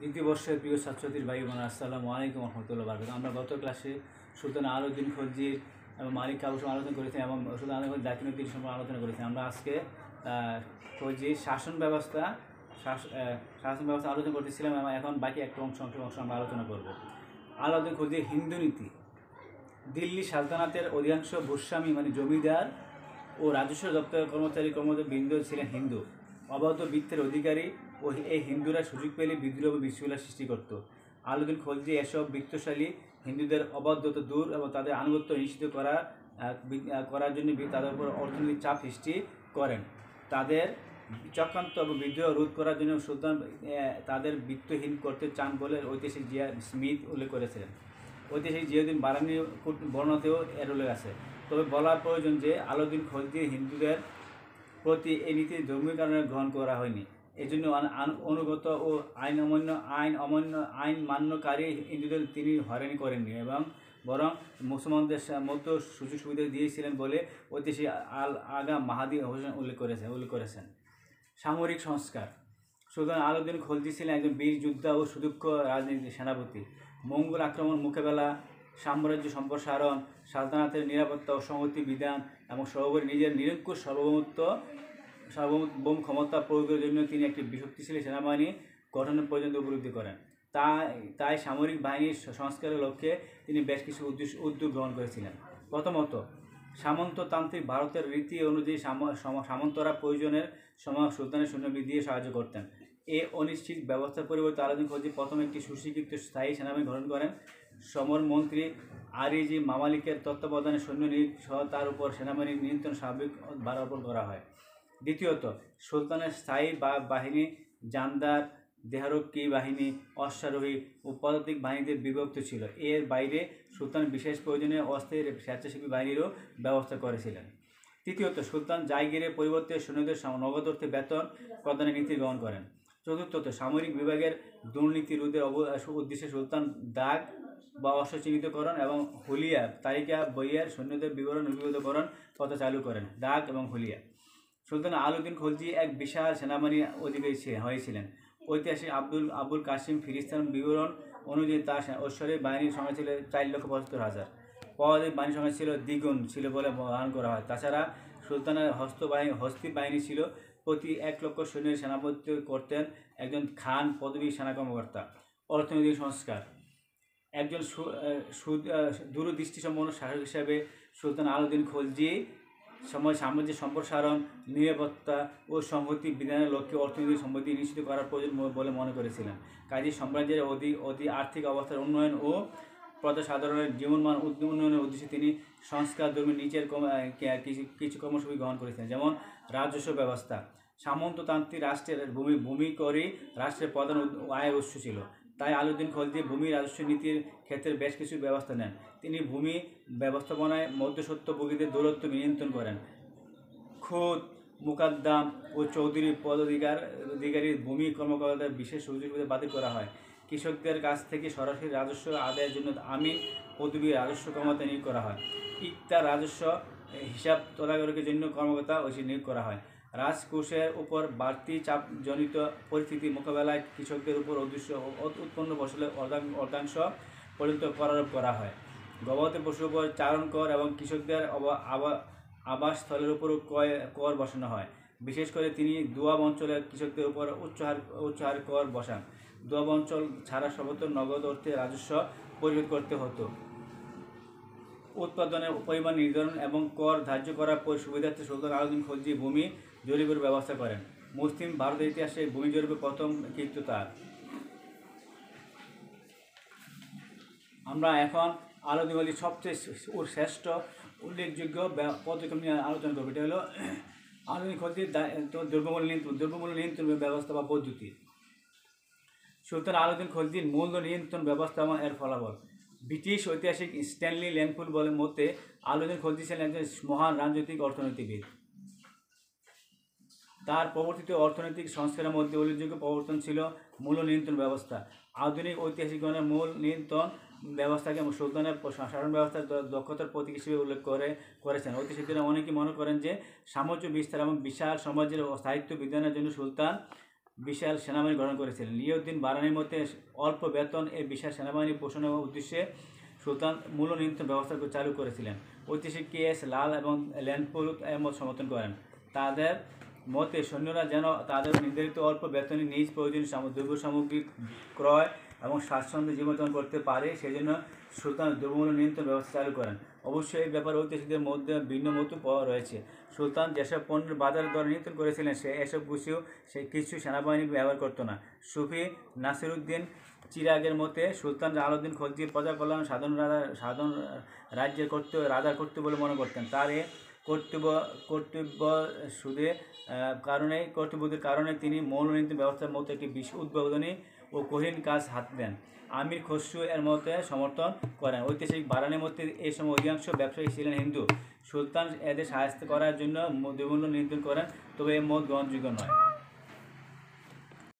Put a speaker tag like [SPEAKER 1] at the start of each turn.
[SPEAKER 1] দ্বিতীয় বর্ষের প্রিয় ছাত্রছাত্রীর ভাই বোন, আসসালামু আলাইকুম রহমতুল্লাহ বারকাত আমরা গত ক্লাসে সুলতান আলউদ্দিন খলজির, এবং মালিক সম্পর্কে আলোচনা করেছি এবং সুলতান আলউদ্দিন জাকিরুদ্দিন সম্পর্কে আলোচনা করেছি আমরা আজকে খলজির শাসন ব্যবস্থা, শাস- শাসন ব্যবস্থা আলোচনা করতেছিলাম এবং এখন বাকি একটা অংশ অংশ অংশ আমরা আলোচনা করব। আলাউদ্দিন খলজির হিন্দু নীতি, দিল্লি সালতানাতের অধিকাংশ ভূস্বামী মানে জমিদার ও রাজস্ব দপ্তরের কর্মচারী কর্মচারী বৃন্দ ছিলেন হিন্দু। অবাধ বৃত্তের অধিকারী ও এই হিন্দুরা সুযোগ পেলে বিদ্রোহ বিশৃঙ্খলা সৃষ্টি করত। আলুদ্দিন খলজি এসব বৃত্তশালী হিন্দুদের অবাধ্যতা দূর এবং তাদের আনুগত্য নিশ্চিত করা করার জন্য তাদের উপর অর্থনৈতিক চাপ সৃষ্টি করেন। তাদের চক্রান্ত এবং বিদ্রোহ রোধ করার জন্য সুলতান তাদের বৃত্তহীন করতে চান বলে ঐতিহাসিক জিয়া স্মিথ উল্লেখ করেছিলেন। ঐতিহাসিক জিয়াউদ্দিন বারানি বর্ণতেও এর উল্লেখ আছে। তবে বলা প্রয়োজন যে আলাউদ্দিন খলজি হিন্দুদের প্রতি এই নীতি ধর্মীয় কারণে গ্রহণ করা হয়নি। এই জন্য আন- আন- অনুগত ও আইন অমান্য আইন অমান্য, আইন মান্যকারী হিন্দুদের তিনি হয়রানি করেননি এবং বরং মুসলমানদের মতো সুযোগ সুবিধা দিয়েছিলেন বলে ঐতিহাসিক আল আগা মাহাদি হোসেন উল্লেখ করেছেন উল্লেখ করেছেন। সামরিক সংস্কার। সুলতান আলাউদ্দিন খলজি ছিলেন একজন বীর যোদ্ধা ও সুদক্ষ রাজনীতি সেনাপতি। মঙ্গল আক্রমণ, মোকাবেলা, সাম্রাজ্য সম্প্রসারণ, সালতানাতের নিরাপত্তা ও সংহতি বিধান এবং সর্বোপরি নিজের নিরঙ্কুশ সার্বভৌমত্ব সার্বভৌম ক্ষমতা প্রয়োগের জন্য তিনি একটি শক্তিশালী সেনাবাহিনী গঠনের পর্যন্ত উপলব্ধি করেন। তাই তাই সামরিক বাহিনীর সংস্কারের লক্ষ্যে তিনি বেশ কিছু উদ্দেশ্য, উদ্যোগ গ্রহণ করেছিলেন। প্রথমত, সামন্ততান্ত্রিক ভারতের রীতি অনুযায়ী সাম- সামন্তরা প্রয়োজনের সময় সুলতানের সৈন্যবৃদ্ধি দিয়ে সাহায্য করতেন। এ অনিশ্চিত ব্যবস্থার পরিবর্তে আলাদিন খলজি প্রথম একটি সুস্বীকৃত স্থায়ী সেনাবাহিনী গঠন করেন। সমর মন্ত্রী আরিজি মামালিকের তত্ত্বাবধানে সৈন্য নিয়োগ সহ তার উপর সেনাবাহিনীর নিয়ন্ত্রণ স্বাভাবিক বাড়াপন করা হয়। দ্বিতীয়ত, সুলতানের স্থায়ী বা বাহিনী জানদার দেহরক্ষী বাহিনী অশ্বারোহী ও পদাতিক বাহিনীতে বিভক্ত ছিল। এর বাইরে সুলতান বিশেষ প্রয়োজনে অস্থায়ী স্বেচ্ছাসেবী বাহিনীরও ব্যবস্থা করেছিলেন। তৃতীয়ত, সুলতান জায়গিরের পরিবর্তে সৈন্যদের নগদ অর্থে বেতন প্রদানের নীতি গ্রহণ করেন। চতুর্থত, সামরিক বিভাগের দুর্নীতি রোধের উদ্দেশ্যে সুলতান দাগ বা অস্ত্র চিহ্নিতকরণ এবং হুলিয়া তালিকা বইয়ের সৈন্যদের বিবরণ লিপিবদ্ধকরণ পথা চালু করেন। দাগ এবং হুলিয়া। সুলতান আলউদ্দিন খলজি এক বিশাল সেনাবাহিনী অধিকারী হয়েছিলেন। ঐতিহাসিক আব্দুল, আবুল কাসিম ফিরিস্তান বিবরণ অনুযায়ী তার ঐশ্বরের বাহিনীর সংখ্যা ছিল চার লক্ষ পঁচাত্তর হাজার। পদাতিক বাহিনীর সংখ্যা ছিল দ্বিগুণ ছিল বলে বর্ণনা করা হয়। তাছাড়া সুলতানের হস্তবাহিনী হস্তি বাহিনী ছিল প্রতি এক লক্ষ সৈন্যের সেনাপতি করতেন একজন খান পদবী সেনা কর্মকর্তা। অর্থনৈতিক সংস্কার। একজন দূরদৃষ্টিসম্পন্ন শাসক হিসাবে সুলতান আলাউদ্দিন খলজি সময় সামাজিক সম্প্রসারণ, নিরাপত্তা ও সংহতি বিধানের লক্ষ্যে অর্থনৈতিক সম্পত্তি নিশ্চিত করার প্রয়োজন বলে মনে করেছিলেন। কাজী সাম্রাজ্যের অধি অধি আর্থিক অবস্থার উন্নয়ন ও প্রজা সাধারণের জীবনমান উন্নয়নের উদ্দেশ্যে তিনি সংস্কার ধর্মী নিচের কিছু কর্মসূচি গ্রহণ করেছিলেন, যেমন রাজস্ব ব্যবস্থা। সামন্ততান্ত্রিক রাষ্ট্রের ভূমি ভূমি করে রাষ্ট্রের প্রধান আয়ের উৎস ছিল। তাই আলুদ্দিন খলজি ভূমি রাজস্ব নীতির ক্ষেত্রে বেশ কিছু ব্যবস্থা নেন। তিনি ভূমি ব্যবস্থাপনায় মধ্যসত্ত্বভোগীদের দূরত্ব নিয়ন্ত্রণ করেন। খোদ, মুকাদ্দাম ও চৌধুরী পদাধিকার, অধিকারীর ভূমি কর্মকর্তাদের বিশেষ সুযোগ বাতিল করা হয়। কৃষকদের কাছ থেকে সরাসরি রাজস্ব আদায়ের জন্য আমিন পদবী রাজস্ব কর্মকর্তা নিয়োগ করা হয়। ইকতার রাজস্ব হিসাব তদারকের জন্য কর্মকর্তা ওসি নিয়োগ করা হয়। রাজকোষের উপর বাড়তি চাপজনিত পরিস্থিতি মোকাবেলায় কৃষকদের উপর উদ্দেশ্য উৎপন্ন ফসলের অর্ধাং- অর্ধাংশ পর্যন্ত করারোপ করা হয়। গবাদি পশুর উপর চারণ কর এবং কৃষকদের আবাসস্থলের উপরও কয় কর বসানো হয়। বিশেষ করে তিনি দোয়াব অঞ্চলের কৃষকদের উপর উচ্চ হার উচ্চ হার কর বসান। দোয়াব অঞ্চল ছাড়া সর্বত্র নগদ অর্থে রাজস্ব পরিশোধ করতে হতো। উৎপাদনের পরিমাণ নির্ধারণ এবং কর ধার্য করার পর সুবিধার্থে সুলতান আলাউদ্দিন খলজি ভূমি জরিপের ব্যবস্থা করেন। মুসলিম ভারতের ইতিহাসে ভূমি জরিপের প্রথম কীর্তি তার। আমরা এখন আলাউদ্দিন খলজির সবচেয়ে শ্রেষ্ঠ উল্লেখযোগ্য পদক্ষেপ নিয়ে আলোচনা করব। এটা হলো খলজির দা- দ্রব্যমূল্য নিয়ন্ত্রণ দ্রব্যমূল্য নিয়ন্ত্রণ ব্যবস্থা বা পদ্ধতি। সুলতান আলাউদ্দিন খলজির মূল্য নিয়ন্ত্রণ ব্যবস্থা এবং এর ফলাফল। ব্রিটিশ ঐতিহাসিক স্ট্যানলি ল্যান্ডফুল বলে মতে আলোচনা খলজি ছিলেন একজন মহান রাজনৈতিক অর্থনীতিবিদ। তার প্রবর্তিত অর্থনৈতিক সংস্কারের মধ্যে উল্লেখযোগ্য প্রবর্তন ছিল মূল্য নিয়ন্ত্রণ ব্যবস্থা। আধুনিক ঐতিহাসিকগণের মূল নিয়ন্ত্রণ ব্যবস্থাকে সুলতানের শাসন ব্যবস্থার দক্ষতার প্রতীক হিসেবে উল্লেখ করে, করেছেন। ঐতিহাসিকরা অনেকেই মনে করেন যে সাম্রাজ্য বিস্তার এবং বিশাল সমাজের স্থায়িত্ব বিধানের জন্য সুলতান বিশাল সেনাবাহিনী গঠন করেছিলেন। লিয়াউদ্দিন বারানির মতে, অল্প বেতন এই বিশাল সেনাবাহিনী পোষণের উদ্দেশ্যে সুলতান মূল্য নিয়ন্ত্রণ ব্যবস্থা চালু করেছিলেন। ঐতিহাসিক কে এস লাল এবং ল্যান্ডপুর মত সমর্থন করেন। তাদের মতে সৈন্যরা যেন তাদের নির্ধারিত অল্প বেতনে নিজ প্রয়োজনীয় দ্রব্য সামগ্রী ক্রয় এবং স্বাচ্ছন্দ্যে জীবনযাপন করতে পারে, সেজন্য সুলতান দ্রব্যমূল্য নিয়ন্ত্রণ ব্যবস্থা চালু করেন। অবশ্যই এই ব্যাপারে ঐতিহাসিকদের মধ্যে ভিন্ন মত পাওয়া রয়েছে। সুলতান যেসব পণ্যের বাজার দর নিয়ন্ত্রণ করেছিলেন, সে এসব গুছিও সে কিছু সেনাবাহিনী ব্যবহার করতো না। সুফি নাসিরুদ্দিন চিরাগের মতে, সুলতান আলাউদ্দিন খলজি প্রজা কল্যাণ সাধারণ রাজা সাধারণ রাজ্যের কর্তব্য রাজার কর্তব্য বলে মনে করতেন। তার এ কর্তব্য কর্তব্য সুদে কারণে কর্তব্যদের কারণে তিনি মৌল নীতি ব্যবস্থার মতো একটি বিশ্ব উদ্বোধনী ও কঠিন কাজ হাত দেন। আমির খসরু এর মতে সমর্থন করেন। ঐতিহাসিক বারানের মধ্যে এই সময় অধিকাংশ ব্যবসায়ী ছিলেন হিন্দু। সুলতান এদের সাহায্য করার জন্য দেবন্ধ নিয়ন্ত্রণ করেন, তবে এর মত গ্রহণযোগ্য নয়।